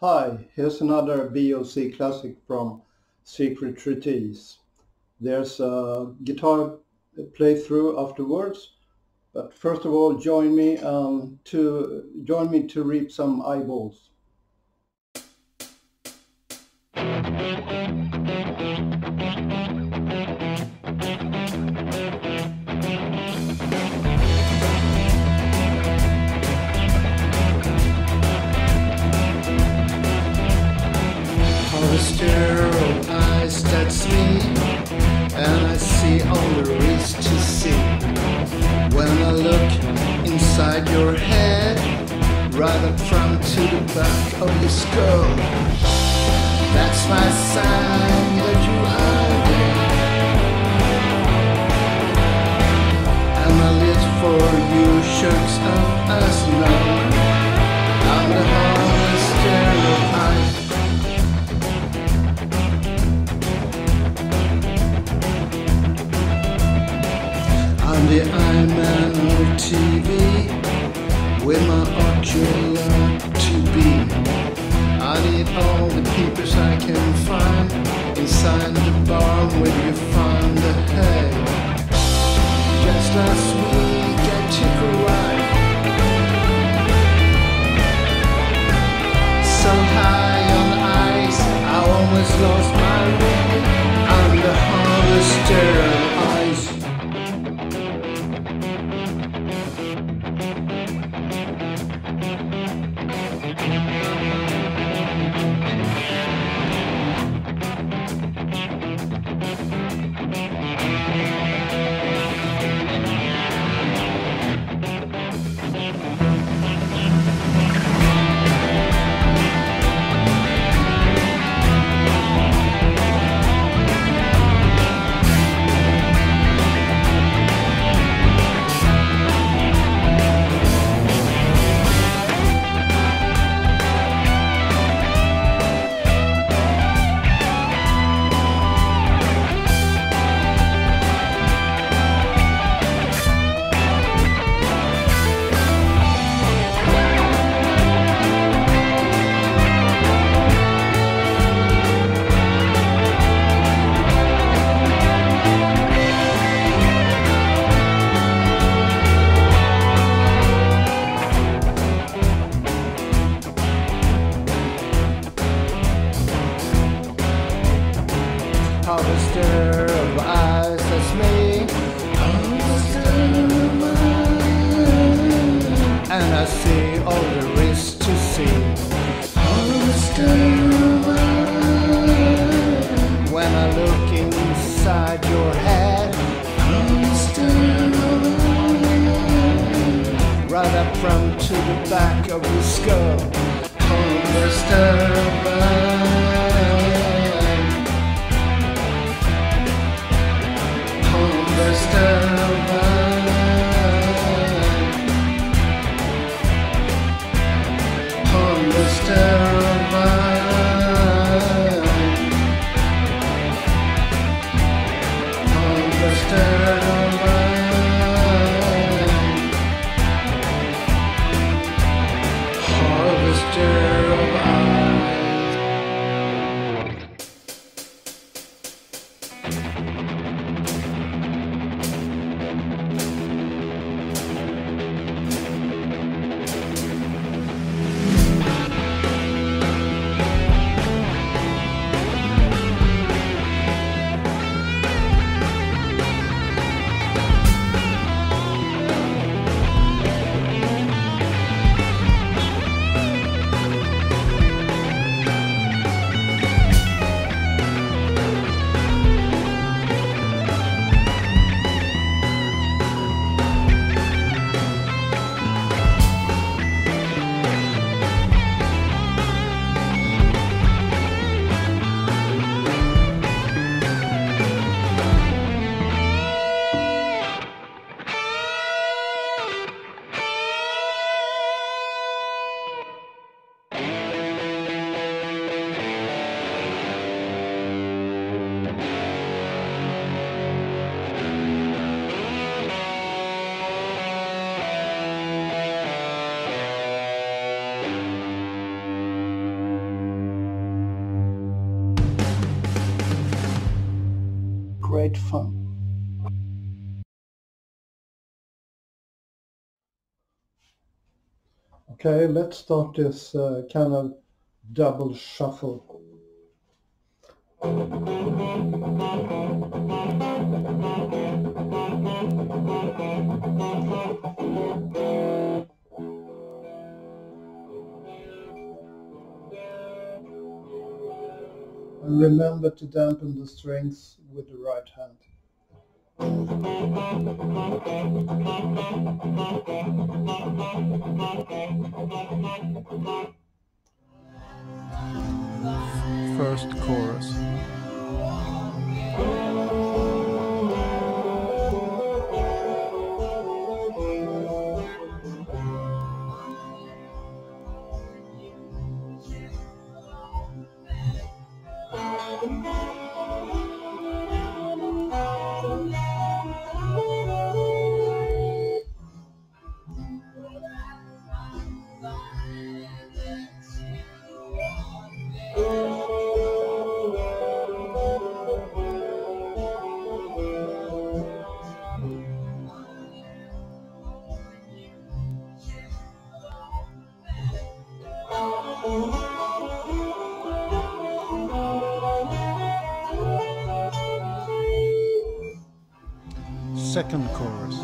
Hi, here's another BOC classic from Secret Treaties. There's a guitar playthrough afterwards, but first of all join me um, to join me to reap some eyeballs. Of that's my sign that you are there. And I lit for you shirts of us now. Up to the back of the skull. Harvester of eyes. Harvester of fun. Okay, let's start this uh, kind of double shuffle. Remember to dampen the strings with the right hand. First chorus. Second chorus.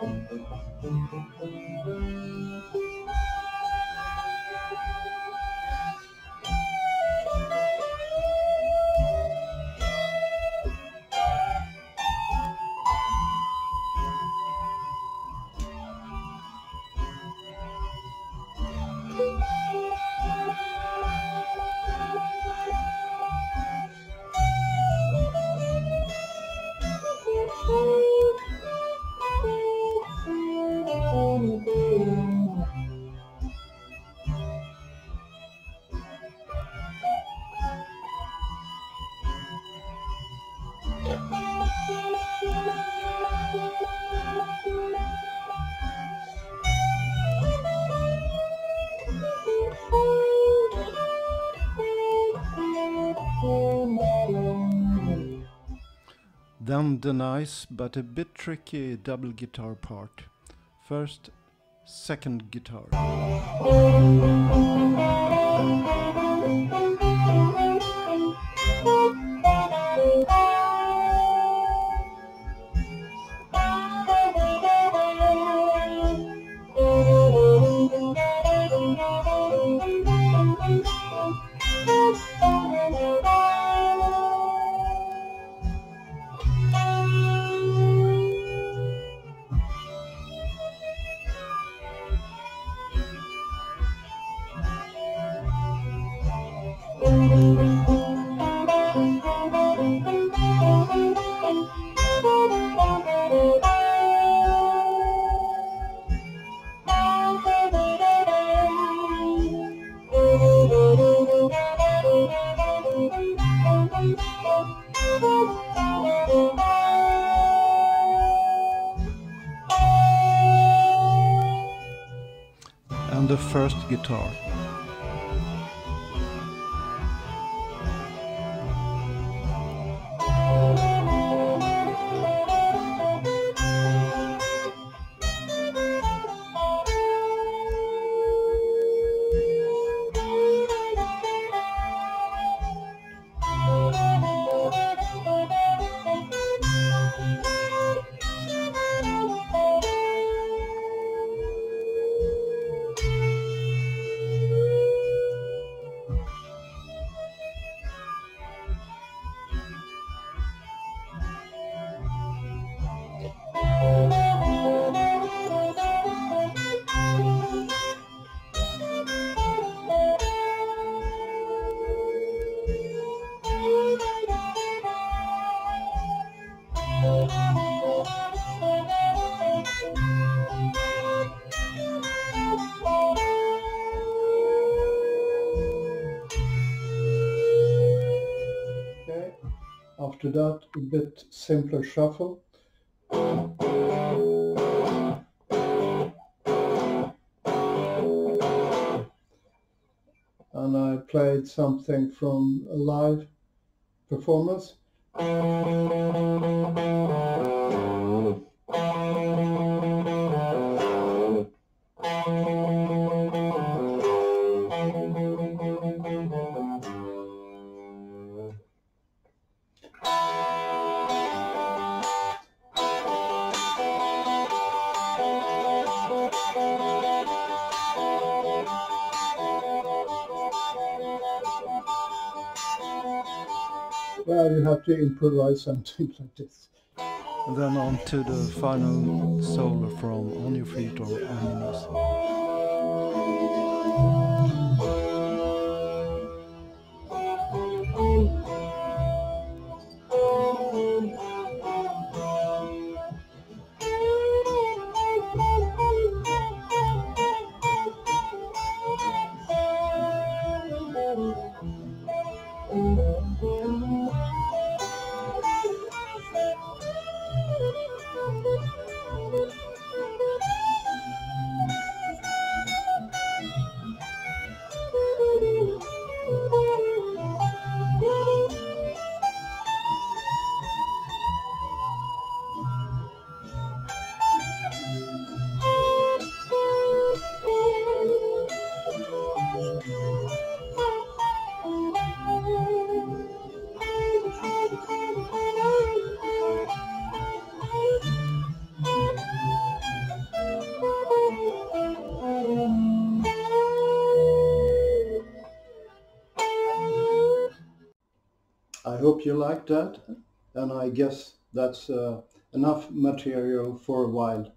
どんどんどんどんどんどん」Then the nice but a bit tricky double guitar part. First second guitar. Guitar. After that, a bit simpler shuffle. And I played something from a live performance. To improvise something like this. And then on to the final solo from On Your Feet or On Your. I hope you liked that, and I guess that's uh, enough material for a while.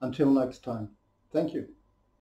Until next time, thank you.